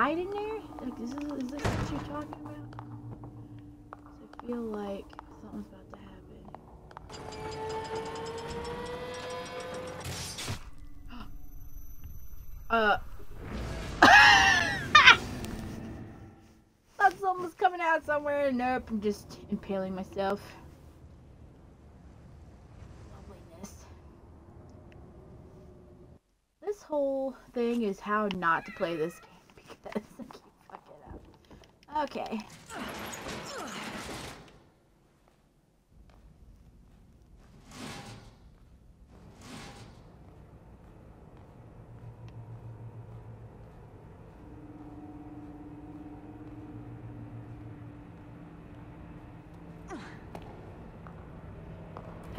hiding there? Like, is this, is this what you're talking about? I feel like something's about to happen. uh. Thought something coming out somewhere. Nope, I'm just impaling myself. This whole thing is how not to play this game because I keep fucking up. Okay.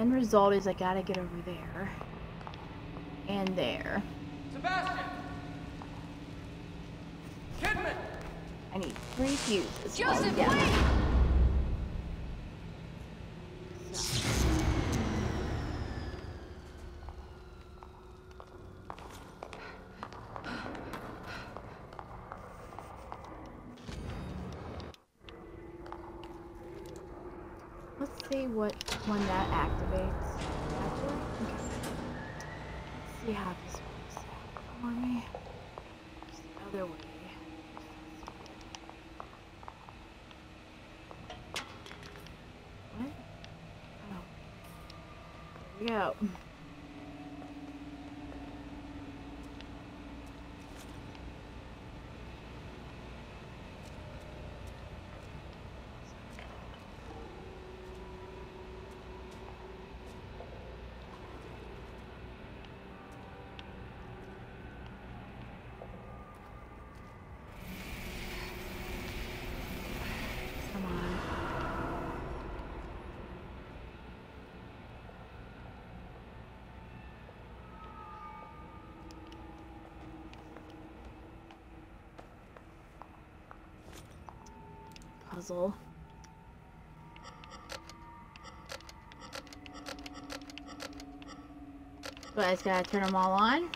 End result is I gotta get over there. And there. Sebastian! Kidman! I need three fuses. Joseph, yeah. Let's see what one that activates. Okay. Let's see how this works out for me. Just the other way. What? Oh. There we go. Come on. Puzzle. But I just gotta turn them all on.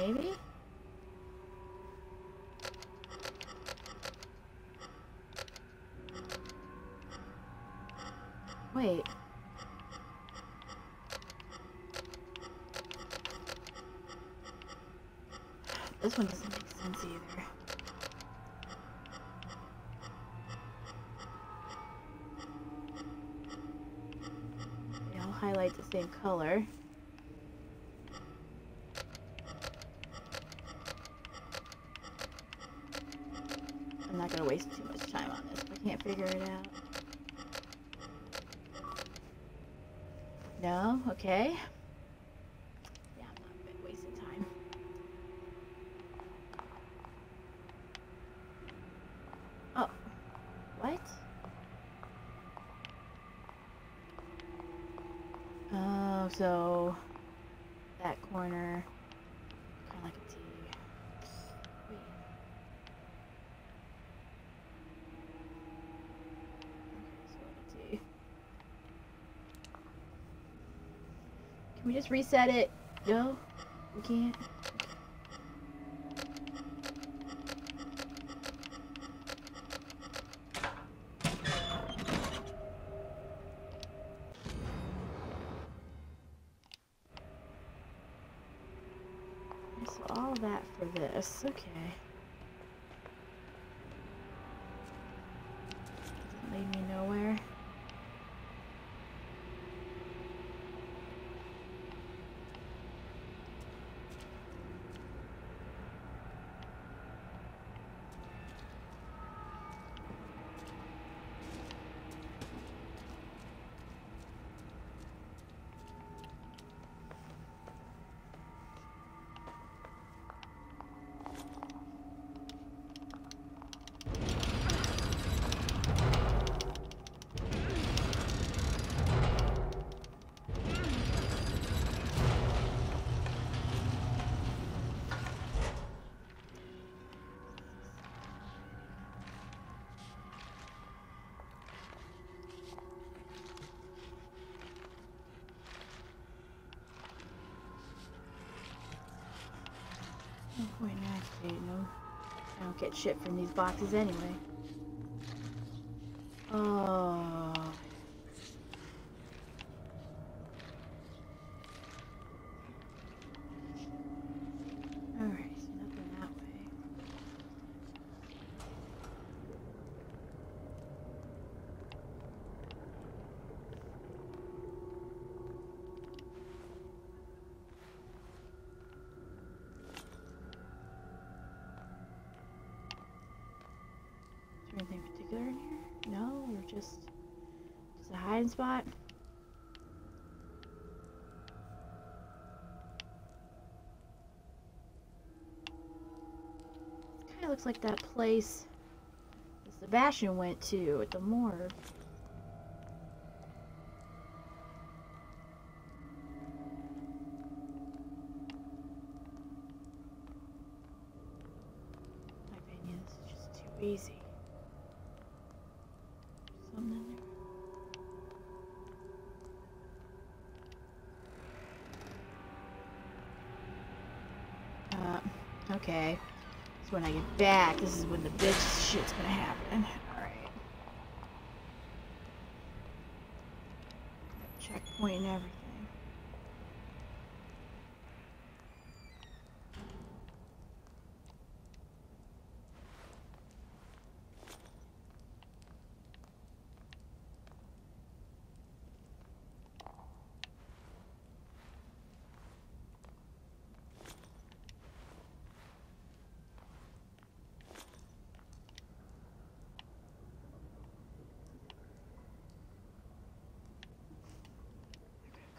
Maybe? Wait. This one doesn't make sense either. They all highlight the same color. I'm not gonna waste too much time on this I can't figure it out. No? Okay. Yeah, I'm not wasting time. Oh. What? Oh, so that corner kind of like a T. Wait. Can we just reset it? No? We can't? So all that for this, okay. No. I don't get shit from these boxes anyway. Oh. Alright, so nothing that way. Is there in here? No, or just just a hiding spot? Kind of looks like that place that Sebastian went to at the morgue. Is easy. Something in there. Uh, okay. So when I get back, this is when the bitch shit's gonna happen. Alright. Checkpoint and everything.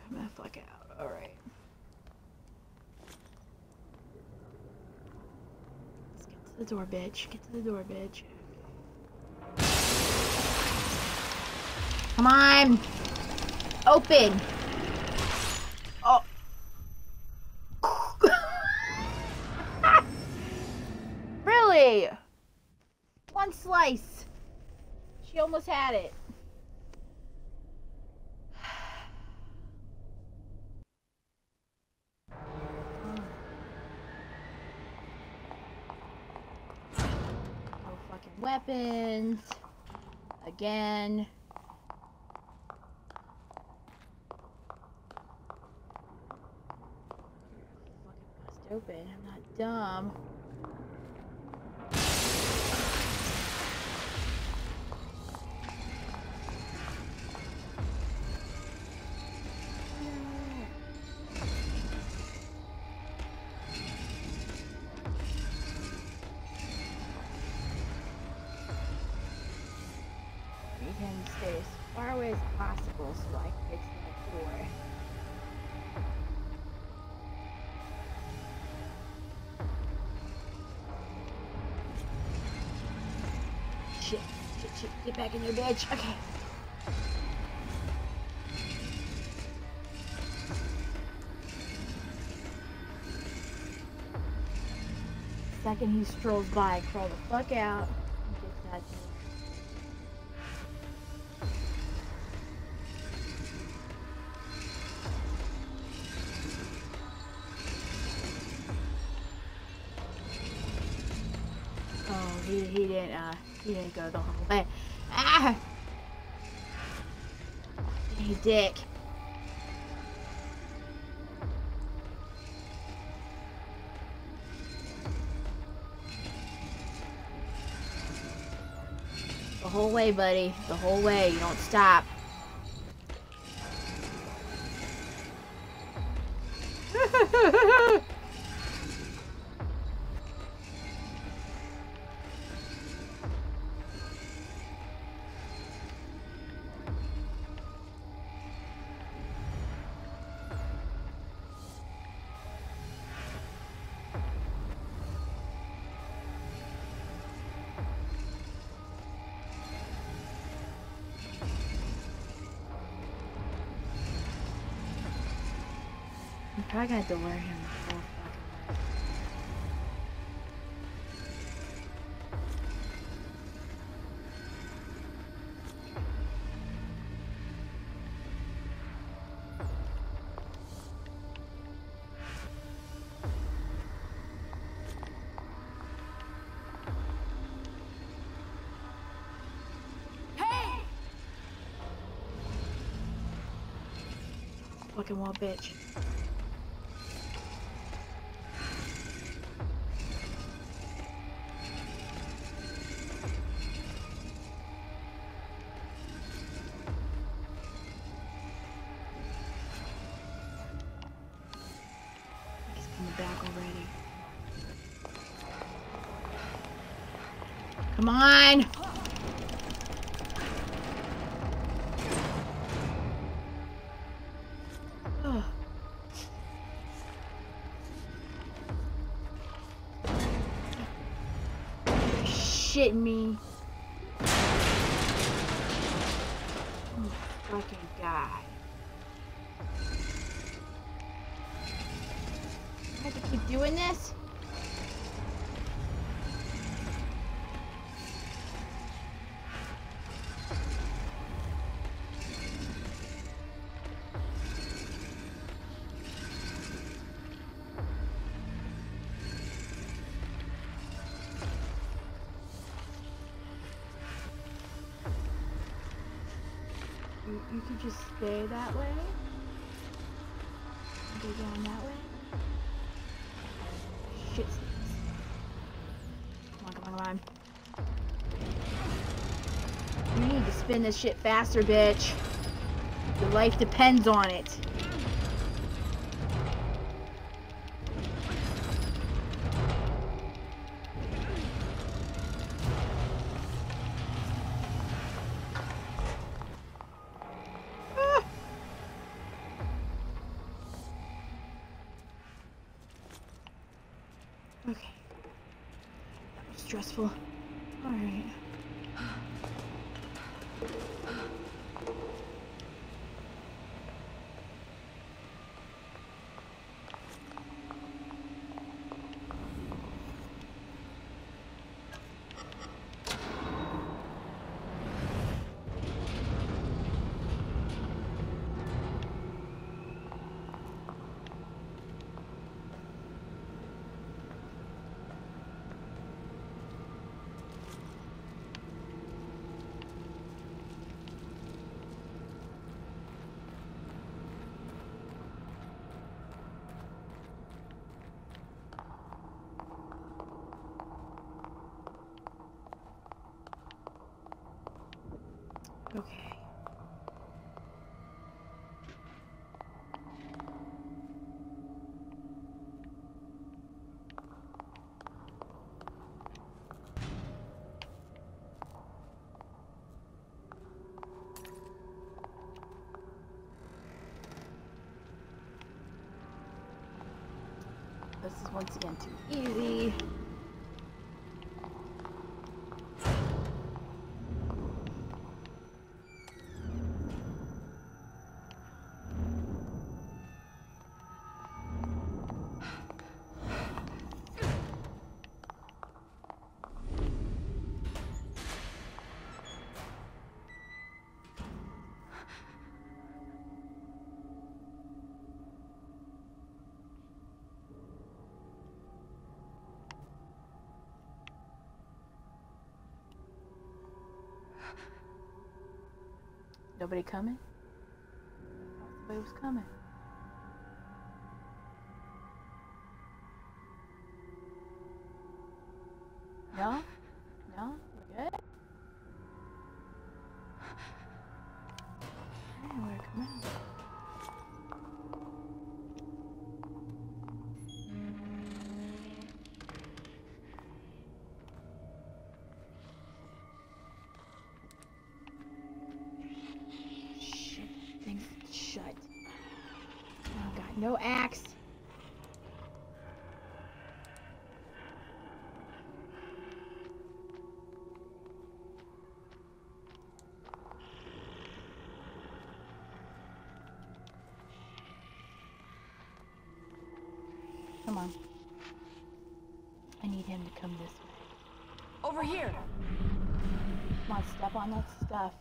Come the fuck out. Alright. Let's get to the door, bitch. Get to the door, bitch. Come on! Open! Oh. really? One slice. She almost had it. Weapons. Again. Fucking bust open. I'm not dumb. Get back in there, bitch. Okay. Second he strolls by, crawl the fuck out. Oh, he, he didn't, uh, he didn't go the whole way. You dick. The whole way, buddy. The whole way. You don't stop. probably gotta have him the whole fucking. Hey! Fucking wall bitch. Come on! Shit me. Oh, fucking god. I have to keep doing this? You, could just stay that way. Go down that way. Shit. Come on, come on, come on. You need to spin this shit faster, bitch. Your life depends on it. That was stressful. Alright. Okay. This is once again too easy. Nobody coming? Nobody was coming. No? No? No axe. Come on. I need him to come this way. Over here. Come on, step on that stuff.